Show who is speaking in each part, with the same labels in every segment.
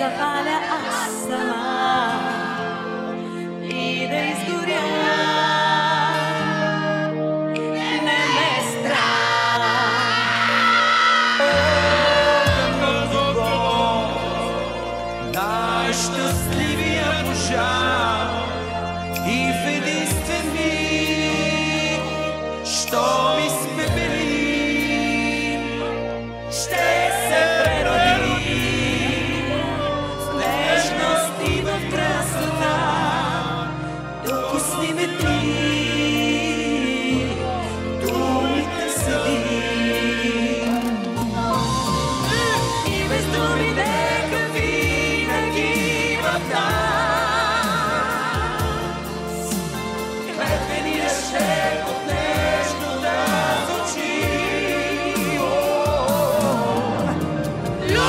Speaker 1: عزك على السماء.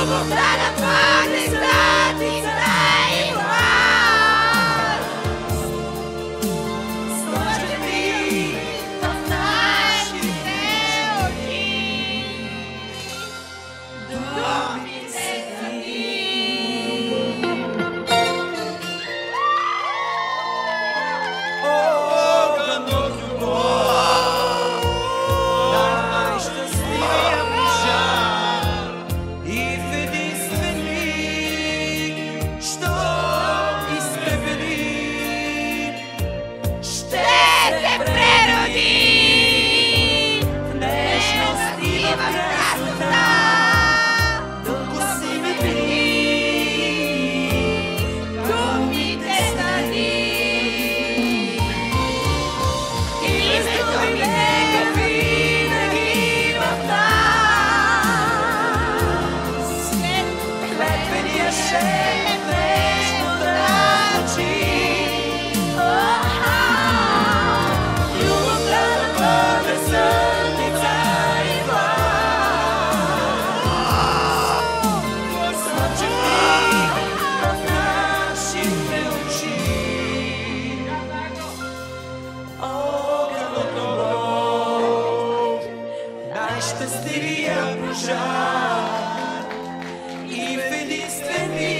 Speaker 1: Somos la parte най-щастливия пожар. И в единствен миг, що ми